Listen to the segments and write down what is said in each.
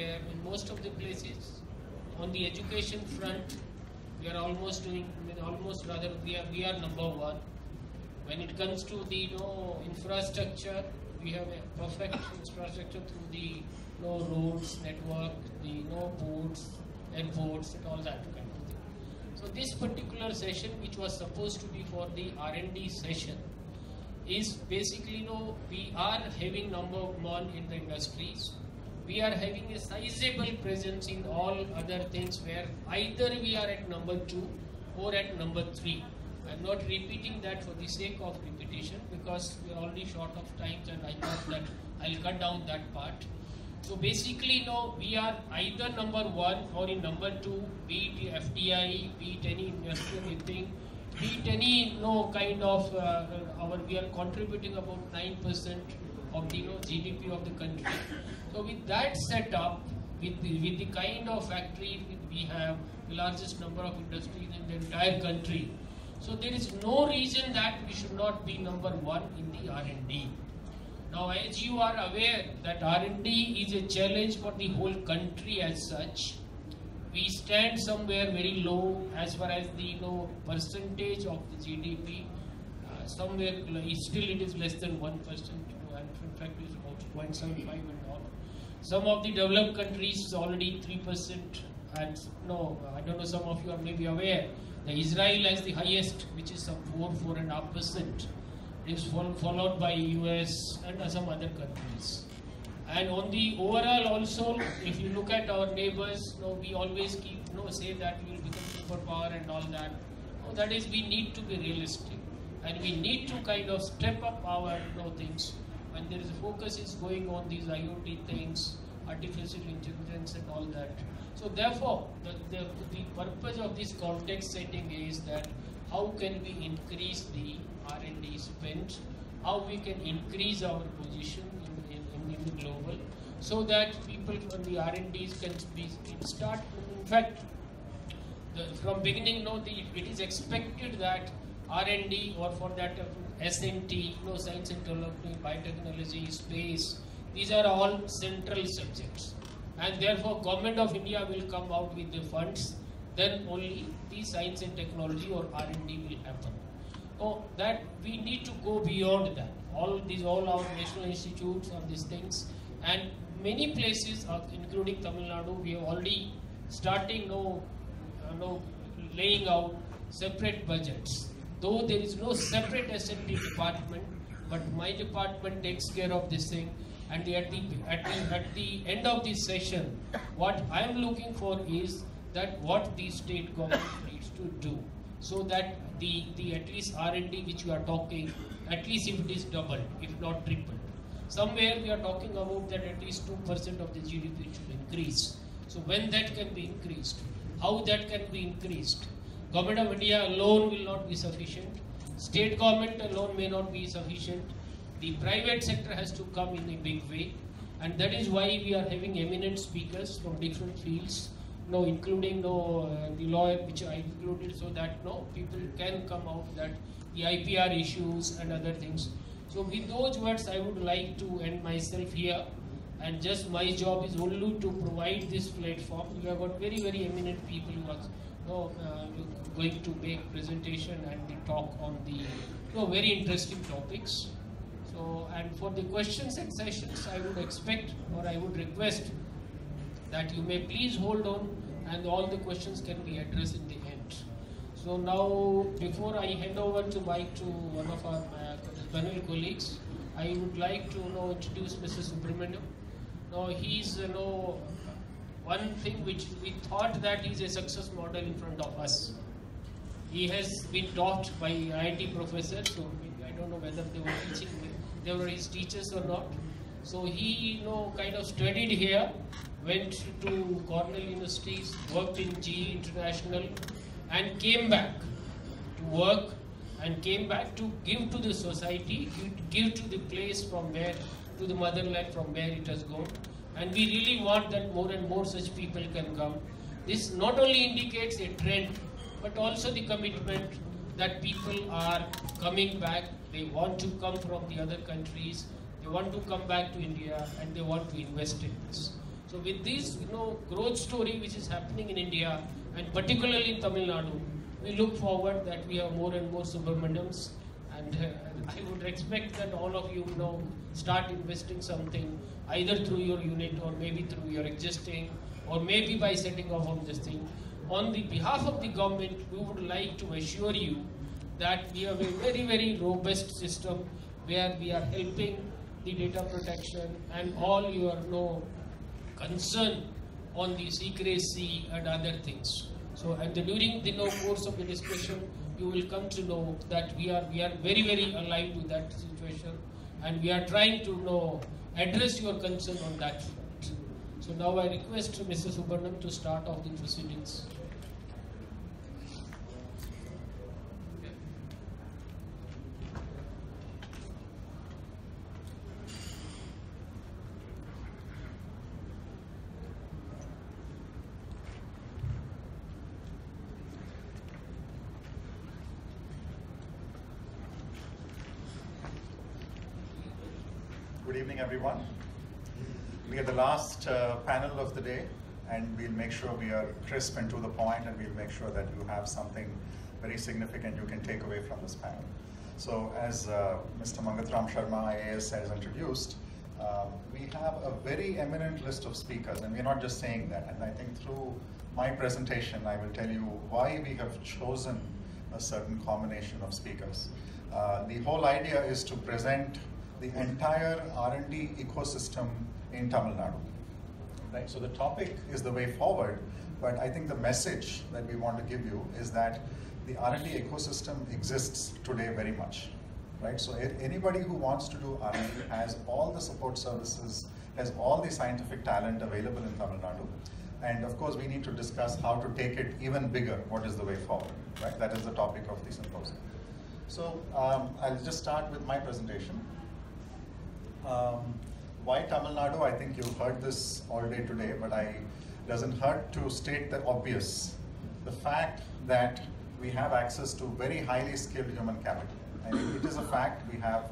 where in most of the places, on the education front, we are almost doing almost rather, we are, we are number one. When it comes to the you know, infrastructure, we have a perfect infrastructure through the you know, roads network, the you know, ports, airports, and all that kind of thing. So this particular session, which was supposed to be for the R&D session, is basically you know we are having number one in the industries. We are having a sizable presence in all other things where either we are at number two or at number three. I'm not repeating that for the sake of repetition because we are already short of time and I thought that I'll cut down that part. So basically, now we are either number one or in number two, be it FDI, be it any industrial thing, be it any you know, kind of uh, our we are contributing about nine percent of the you know, GDP of the country. So with that setup, with the, with the kind of factory we have, the largest number of industries in the entire country. So there is no reason that we should not be number one in the R&D. Now, as you are aware that R&D is a challenge for the whole country as such, we stand somewhere very low as far as the you know percentage of the GDP. Uh, somewhere still it is less than one percent, in fact it is about 0.75 and all. Some of the developed countries is already three percent, and no, I don't know. Some of you are maybe aware. The Israel has the highest, which is some four four and a half percent. It is followed by US and uh, some other countries. And on the overall also, if you look at our neighbors, you know, we always keep, you know, say that we will become superpower and all that. No, that is, we need to be realistic. And we need to kind of step up our you know, things. And there is a focus is going on these IoT things, artificial intelligence and all that. So therefore, the, the, the purpose of this context setting is that how can we increase the R&D spend, how we can increase our position in the global so that people from the R&Ds can be start in fact the, from beginning no the it is expected that R&D or for that S&T you know science and technology biotechnology space these are all central subjects. And therefore government of India will come out with the funds. Then only the science and technology or R&D will happen. So that we need to go beyond that. All these all our national institutes of these things. And many places uh, including Tamil Nadu we have already starting no, uh, no laying out separate budgets though there is no separate S&T department but my department takes care of this thing and at the, at the at the end of this session what I am looking for is that what the state government needs to do so that the, the at least R&D which we are talking at least if it is doubled, if not tripled. Somewhere we are talking about that at least 2% of the GDP should increase. So when that can be increased, how that can be increased. Government of India alone will not be sufficient. State government alone may not be sufficient. The private sector has to come in a big way. And that is why we are having eminent speakers from different fields, no, including no, uh, the lawyer which I included so that no people can come out that the IPR issues and other things. So with those words, I would like to end myself here. And just my job is only to provide this platform. We have got very, very eminent people who are know, uh, going to make presentation and the talk on the know, very interesting topics. So, and for the questions and sessions, I would expect or I would request that you may please hold on and all the questions can be addressed in the end. So now, before I hand over to mic to one of our uh, panel colleagues, I would like to you know, introduce Mr. Subramanian. Now, he's you know, one thing which we thought that is a success model in front of us. He has been taught by IIT professors, so I don't know whether they were teaching, they were his teachers or not. So he, you know, kind of studied here, went to Cornell Universities, worked in GE International, and came back to work and came back to give to the society, give to the place from where, to the motherland from where it has gone. And we really want that more and more such people can come. This not only indicates a trend, but also the commitment that people are coming back. They want to come from the other countries. They want to come back to India and they want to invest in this. So with this, you know, growth story which is happening in India and particularly in Tamil Nadu, we look forward that we have more and more Subramanians and uh, I would expect that all of you, know, start investing something either through your unit or maybe through your existing or maybe by setting off on this thing. On the behalf of the government, we would like to assure you that we have a very, very robust system where we are helping the data protection and all your you know, concern on the secrecy and other things. So and the, during the know, course of the discussion, you will come to know that we are we are very very alive to that situation, and we are trying to know address your concern on that front. So now I request Mr. Subramanian to start off the proceedings. Everyone. We are the last uh, panel of the day, and we'll make sure we are crisp and to the point, and we'll make sure that you have something very significant you can take away from this panel. So, as uh, Mr. Mangatram Sharma IAS has introduced, um, we have a very eminent list of speakers, and we're not just saying that. And I think through my presentation, I will tell you why we have chosen a certain combination of speakers. Uh, the whole idea is to present the entire R&D ecosystem in Tamil Nadu. Right, so the topic is the way forward, but I think the message that we want to give you is that the R&D ecosystem exists today very much. Right, so anybody who wants to do R&D has all the support services, has all the scientific talent available in Tamil Nadu. And of course, we need to discuss how to take it even bigger. What is the way forward? Right, that is the topic of the symposium. So um, I'll just start with my presentation. Um, why Tamil Nadu? I think you've heard this all day today, but I doesn't hurt to state the obvious. The fact that we have access to very highly skilled human capital. It is a fact. We have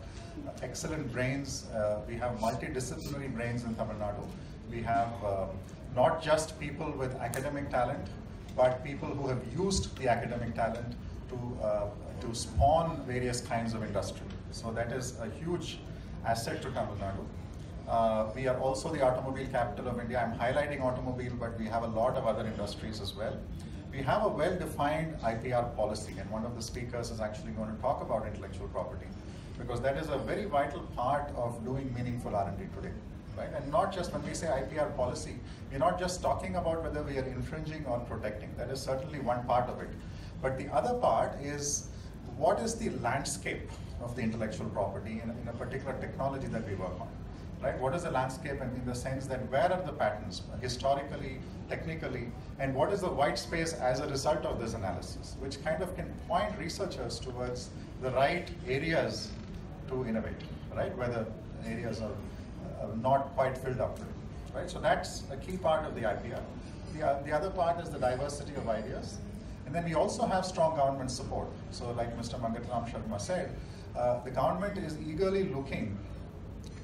excellent brains. Uh, we have multidisciplinary brains in Tamil Nadu. We have uh, not just people with academic talent, but people who have used the academic talent to, uh, to spawn various kinds of industry. So that is a huge asset to Tamil Nadu. Uh, we are also the automobile capital of India. I'm highlighting automobile, but we have a lot of other industries as well. We have a well-defined IPR policy, and one of the speakers is actually going to talk about intellectual property, because that is a very vital part of doing meaningful R&D today. Right? And not just when we say IPR policy, we're not just talking about whether we are infringing or protecting. That is certainly one part of it. But the other part is what is the landscape of the intellectual property in, in a particular technology that we work on. Right? What is the landscape and in the sense that where are the patents historically, technically, and what is the white space as a result of this analysis, which kind of can point researchers towards the right areas to innovate, right? Where the areas are uh, not quite filled up right? So that's a key part of the IPR. The, uh, the other part is the diversity of ideas. And then we also have strong government support. So like Mr. Mangatram Sharma said, uh, the government is eagerly looking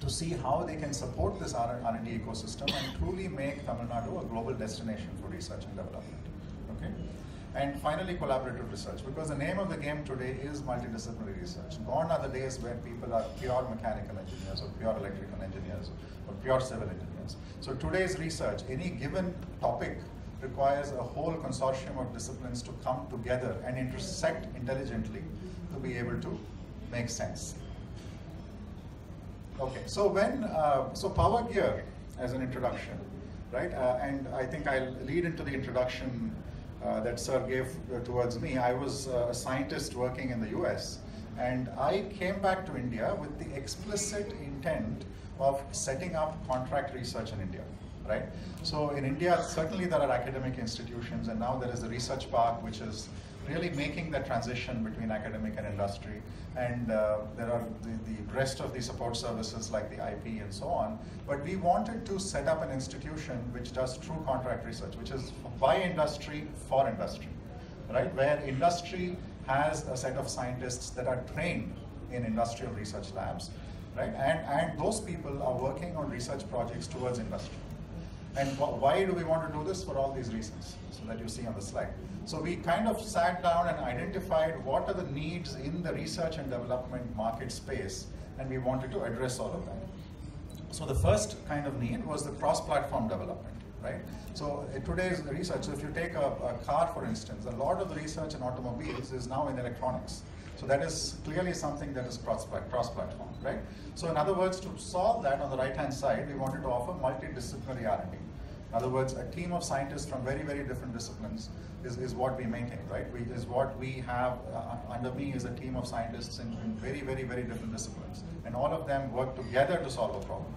to see how they can support this R&D ecosystem and truly make Tamil Nadu a global destination for research and development. Okay? And finally, collaborative research, because the name of the game today is multidisciplinary research. Gone are the days where people are pure mechanical engineers or pure electrical engineers or pure civil engineers. So today's research, any given topic requires a whole consortium of disciplines to come together and intersect intelligently to be able to make sense. Okay, so when, uh, so Powergear as an introduction, right? Uh, and I think I'll lead into the introduction uh, that Sir gave uh, towards me. I was uh, a scientist working in the US, and I came back to India with the explicit intent of setting up contract research in India, right? So in India, certainly there are academic institutions, and now there is a research park which is really making the transition between academic and industry. And uh, there are the, the, rest of the support services like the IP and so on. But we wanted to set up an institution which does true contract research, which is by industry for industry, right? Where industry has a set of scientists that are trained in industrial research labs, right? And, and those people are working on research projects towards industry. And why do we want to do this? For all these reasons, so that you see on the slide. So we kind of sat down and identified what are the needs in the research and development market space, and we wanted to address all of that. So the first kind of need was the cross-platform development, right? So today's research, so if you take a, a car, for instance, a lot of the research in automobiles is now in electronics. So that is clearly something that is cross-platform, right? So in other words, to solve that on the right-hand side, we wanted to offer multidisciplinary R&D. In other words, a team of scientists from very, very different disciplines is, is what we maintain, right? We, is what we have uh, under me is a team of scientists in, in very, very, very different disciplines. And all of them work together to solve a problem.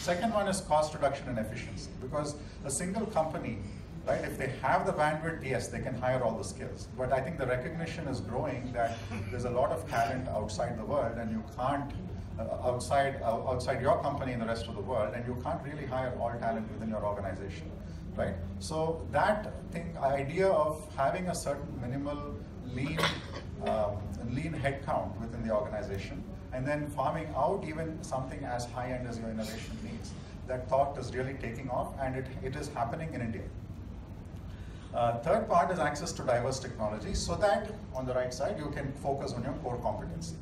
Second one is cost reduction and efficiency because a single company, right, if they have the bandwidth, yes, they can hire all the skills. But I think the recognition is growing that there's a lot of talent outside the world and you can't, outside, uh, outside your company in the rest of the world, and you can't really hire all talent within your organization, right? So that thing, idea of having a certain minimal lean, um, lean headcount within the organization and then farming out even something as high-end as your innovation needs. That thought is really taking off and it, it is happening in India. Uh, third part is access to diverse technology so that on the right side you can focus on your core competency.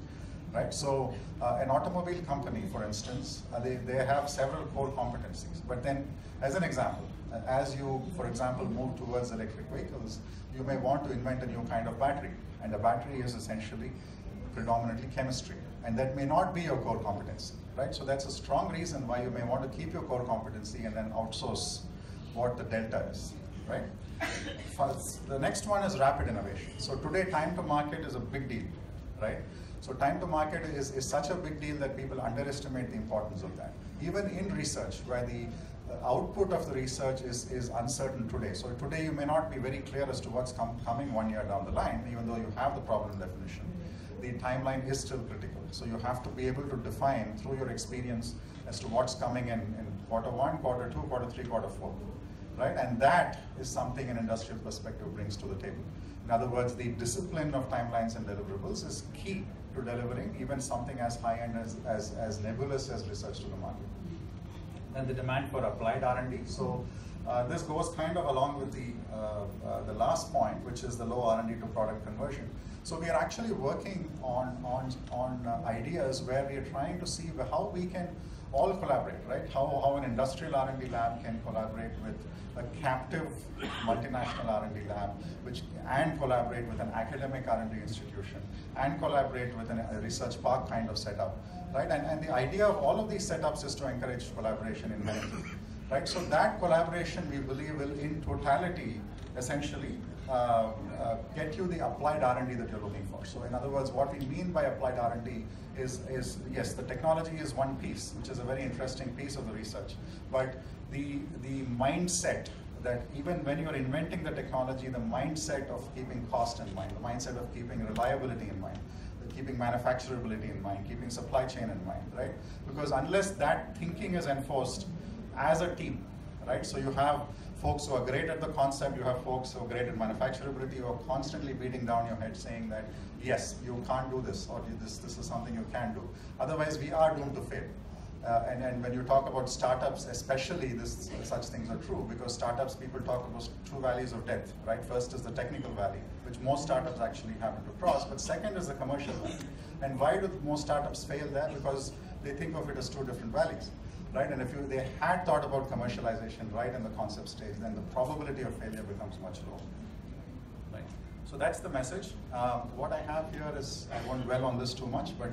Right? So uh, an automobile company, for instance, uh, they, they have several core competencies. But then, as an example, uh, as you, for example, move towards electric vehicles, you may want to invent a new kind of battery. And a battery is essentially predominantly chemistry and that may not be your core competency, right? So that's a strong reason why you may want to keep your core competency and then outsource what the delta is, right? The next one is rapid innovation. So today, time to market is a big deal, right? So time to market is, is such a big deal that people underestimate the importance of that. Even in research, where the output of the research is, is uncertain today. So today you may not be very clear as to what's com coming one year down the line, even though you have the problem definition. The timeline is still critical. So you have to be able to define through your experience as to what's coming in, in quarter one, quarter two, quarter three, quarter four. Right? And that is something an industrial perspective brings to the table. In other words, the discipline of timelines and deliverables is key to delivering even something as high-end as, as, as nebulous as research to the market. And the demand for applied R&D. So uh, this goes kind of along with the, uh, uh, the last point, which is the low R&D to product conversion. So we are actually working on, on, on uh, ideas where we are trying to see how we can all collaborate, right? How, how an industrial R&D lab can collaborate with a captive multinational R&D lab, which and collaborate with an academic R&D institution, and collaborate with an, a research park kind of setup, right? And, and the idea of all of these setups is to encourage collaboration inherently, right? So that collaboration, we believe, will in totality, essentially, uh, uh, get you the applied R&D that you're looking for. So in other words, what we mean by applied R&D is, is, yes, the technology is one piece, which is a very interesting piece of the research, but the, the mindset that even when you're inventing the technology, the mindset of keeping cost in mind, the mindset of keeping reliability in mind, keeping manufacturability in mind, keeping supply chain in mind, right? Because unless that thinking is enforced as a team, right? So you have folks who are great at the concept, you have folks who are great at manufacturability, who are constantly beating down your head saying that, yes, you can't do this, or this, this is something you can do. Otherwise, we are doomed to fail. Uh, and, and when you talk about startups, especially this, such things are true because startups, people talk about two valleys of death, right? First is the technical valley, which most startups actually happen to cross, but second is the commercial valley. And why do most startups fail there? Because they think of it as two different valleys right? And if you, they had thought about commercialization right in the concept stage, then the probability of failure becomes much lower. Right. So that's the message. Um, what I have here is, I won't dwell on this too much, but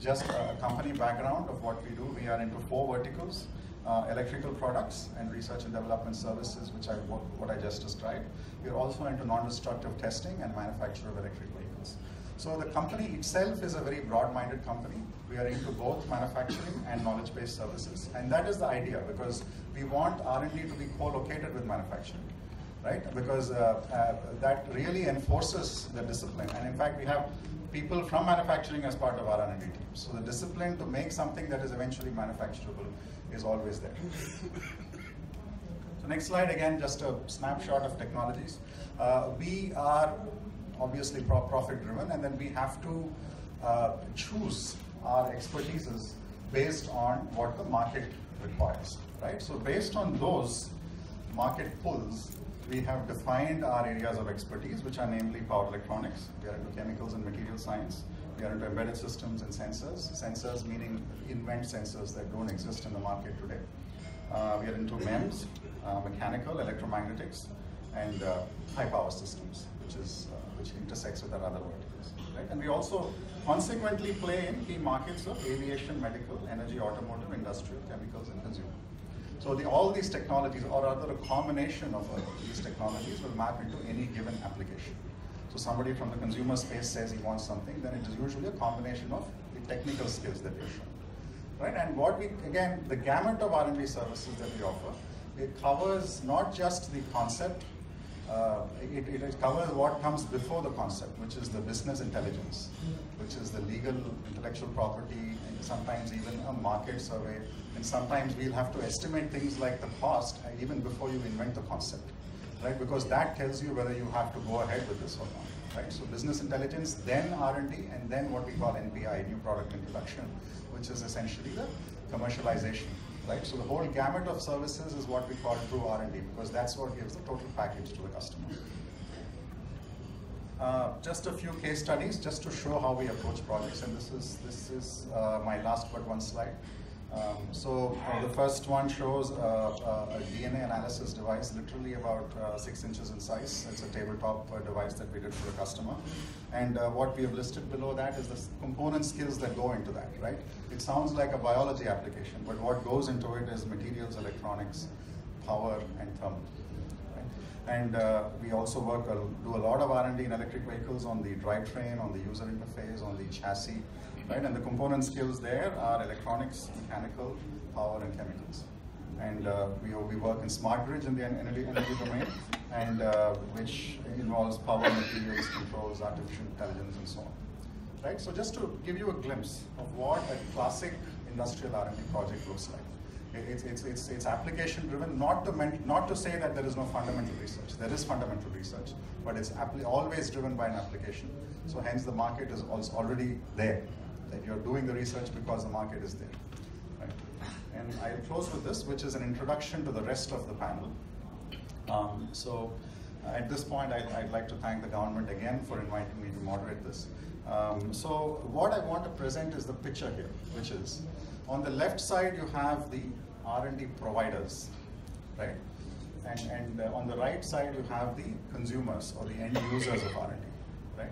just a company background of what we do. We are into four verticals. Uh, electrical products and research and development services, which I what, what I just described. We're also into non-destructive testing and manufacture of electric vehicles. So the company itself is a very broad-minded company. We are into both manufacturing and knowledge-based services. And that is the idea because we want R&D to be co-located with manufacturing, right? Because uh, uh, that really enforces the discipline. And in fact, we have people from manufacturing as part of our R&D team. So the discipline to make something that is eventually manufacturable is always there. so next slide, again, just a snapshot of technologies. Uh, we are obviously profit driven and then we have to uh, choose our expertise is based on what the market requires, right? So based on those, market pulls, we have defined our areas of expertise, which are namely power electronics. We are into chemicals and material science. We are into embedded systems and sensors. Sensors meaning invent sensors that don't exist in the market today. Uh, we are into MEMS, uh, mechanical, electromagnetics, and uh, high power systems, which is uh, which intersects with our other verticals. Right? And we also consequently play in key markets of aviation, medical, energy, automotive, industrial, chemicals, and consumer. So the, all these technologies, or rather a combination of uh, these technologies, will map into any given application. So somebody from the consumer space says he wants something, then it is usually a combination of the technical skills that we are showing. Right? And what we, again, the gamut of R&D services that we offer, it covers not just the concept, uh, it, it, covers what comes before the concept, which is the business intelligence, which is the legal intellectual property, and sometimes even a market survey, and sometimes we'll have to estimate things like the cost uh, even before you invent the concept, right? Because that tells you whether you have to go ahead with this or not, right? So business intelligence, then R&D, and then what we call NPI, new product introduction, which is essentially the commercialization right? So the whole gamut of services is what we call true R&D because that's what gives the total package to the customer. Uh, just a few case studies just to show how we approach projects and this is this is uh, my last but one slide. Um, so uh, the first one shows uh, uh, a DNA analysis device, literally about uh, six inches in size. It's a tabletop device that we did for a customer. And what we have listed below that is the component skills that go into that, right? It sounds like a biology application, but what goes into it is materials, electronics, power, and thermal. And uh, we also work, uh, do a lot of R&D in electric vehicles on the drivetrain, on the user interface, on the chassis, right? And the component skills there are electronics, mechanical, power, and chemicals. And uh, we, we work in smart grids in the energy, energy domain, and uh, which involves power, materials, controls, artificial intelligence, and so on. Right? So just to give you a glimpse of what a classic industrial R&D project looks like. It's, it's, it's, it's application driven, not to, not to say that there is no fundamental research. There is fundamental research, but it's always driven by an application. So hence the market is already there that you're doing the research because the market is there. Right? And I'll close with this, which is an introduction to the rest of the panel. Um, so at this point, I'd, I'd, like to thank the government again for inviting me to moderate this. Um, so what I want to present is the picture here, which is on the left side you have the R&D providers, right? And, and uh, on the right side you have the consumers or the end users of R&D, right?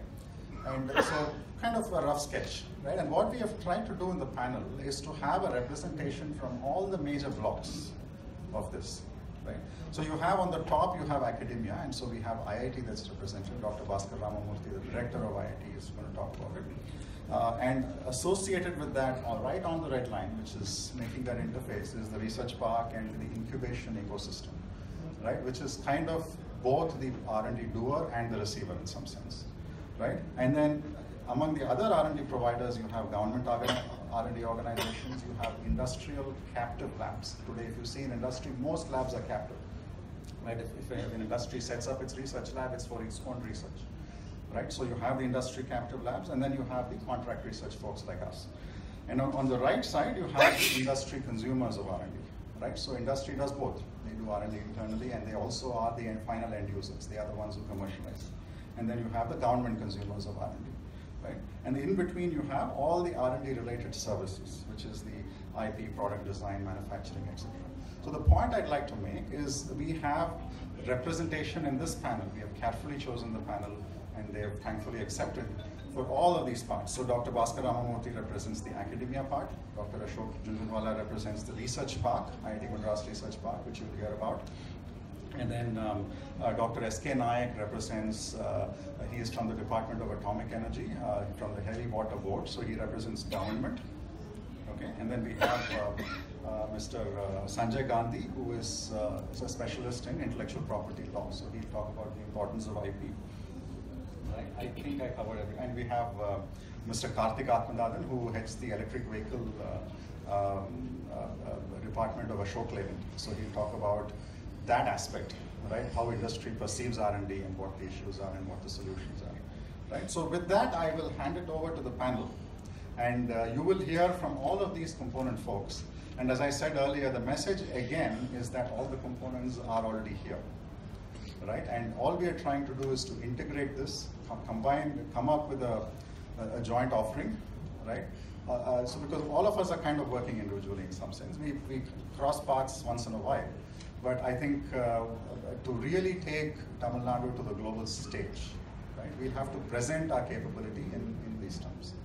And so kind of a rough sketch, right? And what we have tried to do in the panel is to have a representation from all the major blocks of this, right? So you have on the top, you have academia, and so we have IIT that's represented. Dr. Bhaskar Ramamurthy, the director of IIT, is going to talk about it. Uh, and associated with that, uh, right on the red line, which is making that interface, is the research park and the incubation ecosystem, right? Which is kind of both the R&D doer and the receiver in some sense, right? And then among the other R&D providers, you have government R&D organizations, you have industrial captive labs. Today, if you see in industry, most labs are captive. Right? If, if an industry sets up its research lab, it's for its own research. Right? So you have the industry captive labs, and then you have the contract research folks like us. And on, on the right side, you have the industry consumers of R&D. Right? So industry does both. They do R&D internally, and they also are the final end users. They are the ones who commercialize. And then you have the government consumers of R&D right? And in between you have all the R&D related services, which is the IP, product design, manufacturing, etc. So the point I'd like to make is we have representation in this panel. We have carefully chosen the panel and they have thankfully accepted for all of these parts. So Dr. Bhaskar Ramamurthy represents the academia part, Dr. Ashok Jhunjhunwala represents the research park, IIT Madras Research Park, which you'll hear about. And then um, uh, Dr. S.K. Nayak represents, uh, he is from the Department of Atomic Energy, uh, from the Heavy Water Board, so he represents government. Okay, and then we have uh, uh, Mr. Uh, Sanjay Gandhi, who is, is, a specialist in intellectual property law, so he'll talk about the importance of IP. Right, I think I covered everything. And we have Mr. Karthik Athmanathan, who heads the electric vehicle um, department of Ashok Leyland. So he'll talk about that aspect, right? How industry perceives R&D and what the issues are and what the solutions are, right? So with that, I will hand it over to the panel. And uh, you will hear from all of these component folks And as I said earlier, the message again is that all the components are already here, right? And all we are trying to do is to integrate this, com- combine, come up with a, a, a joint offering, right? Uh, uh, so because all of us are kind of working individually in some sense, we, we cross paths once in a while. But I think uh, to really take Tamil Nadu to the global stage, right, we'll have to present our capability in, in these terms.